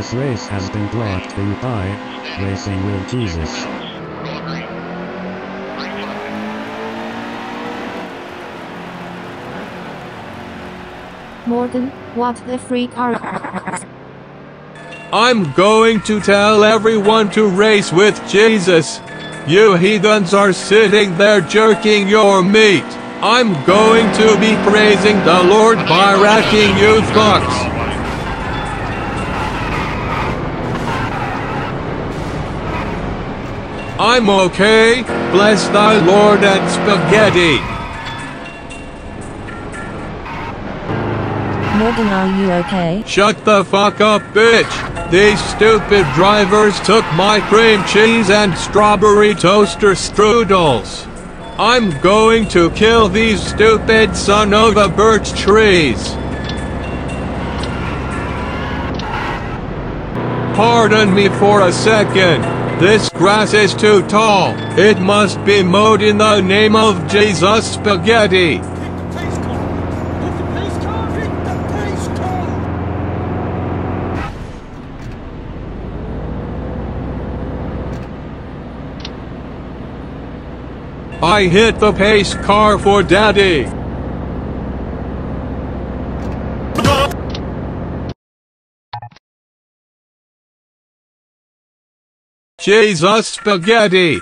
This race has been brought to you by Racing with Jesus. Morgan, what the freak are I'm going to tell everyone to race with Jesus. You heathens are sitting there jerking your meat. I'm going to be praising the Lord by racking you fucks. I'm okay, bless thy Lord and spaghetti. Morgan, are you okay? Shut the fuck up, bitch! These stupid drivers took my cream cheese and strawberry toaster strudels. I'm going to kill these stupid son of a birch trees. Pardon me for a second. This grass is too tall. It must be mowed in the name of Jesus Spaghetti. I hit the pace car for daddy. Jesus Spaghetti.